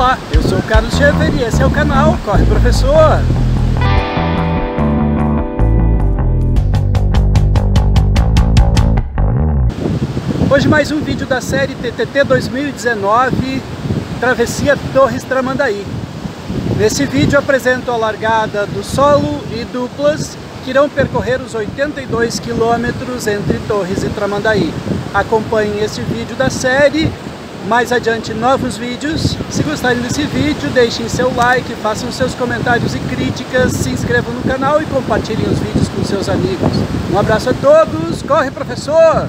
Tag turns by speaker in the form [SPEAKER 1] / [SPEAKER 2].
[SPEAKER 1] Olá, eu sou o Carlos Schaefer e esse é o canal Corre Professor. Hoje mais um vídeo da série TTT 2019 Travessia Torres Tramandaí. Nesse vídeo apresento a largada do solo e duplas que irão percorrer os 82 quilômetros entre Torres e Tramandaí. Acompanhem esse vídeo da série mais adiante novos vídeos. Se gostarem desse vídeo, deixem seu like, façam seus comentários e críticas, se inscrevam no canal e compartilhem os vídeos com seus amigos. Um abraço a todos, corre professor!